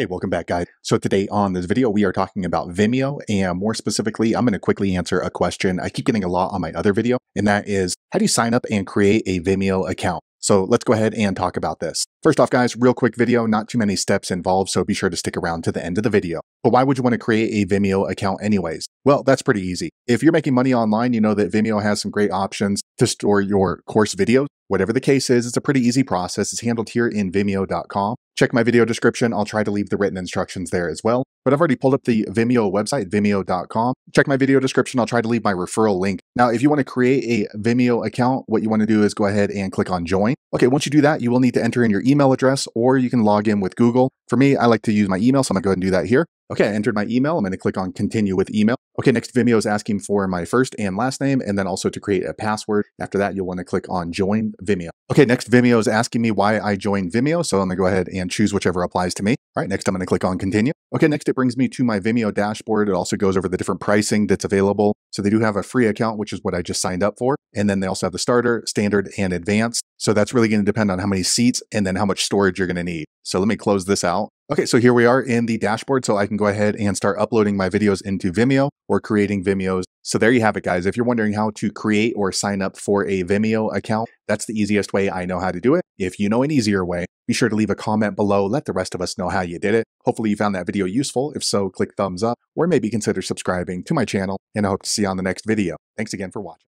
Hey, welcome back guys. So today on this video, we are talking about Vimeo and more specifically, I'm going to quickly answer a question I keep getting a lot on my other video, and that is how do you sign up and create a Vimeo account? So let's go ahead and talk about this. First off guys, real quick video, not too many steps involved, so be sure to stick around to the end of the video. But why would you want to create a Vimeo account anyways? Well, that's pretty easy. If you're making money online, you know that Vimeo has some great options to store your course videos. Whatever the case is, it's a pretty easy process. It's handled here in vimeo.com. Check my video description. I'll try to leave the written instructions there as well. But I've already pulled up the Vimeo website, vimeo.com. Check my video description. I'll try to leave my referral link. Now, if you want to create a Vimeo account, what you want to do is go ahead and click on join. Okay, once you do that, you will need to enter in your email address or you can log in with Google. For me, I like to use my email, so I'm going to go ahead and do that here. Okay, I entered my email. I'm going to click on continue with email. Okay, next Vimeo is asking for my first and last name and then also to create a password. After that, you'll want to click on join Vimeo. Okay, next Vimeo is asking me why I joined Vimeo. So I'm going to go ahead and choose whichever applies to me. Next I'm going to click on continue. Okay, next it brings me to my Vimeo dashboard. It also goes over the different pricing that's available. So they do have a free account, which is what I just signed up for. And then they also have the starter, standard, and advanced. So that's really going to depend on how many seats and then how much storage you're going to need. So let me close this out. Okay, so here we are in the dashboard. So I can go ahead and start uploading my videos into Vimeo or creating Vimeos. So there you have it, guys. If you're wondering how to create or sign up for a Vimeo account, that's the easiest way I know how to do it. If you know an easier way, be sure to leave a comment below. Let the rest of us know how you did it. Hopefully you found that video useful. If so, click thumbs up or maybe consider subscribing to my channel and I hope to see you on the next video. Thanks again for watching.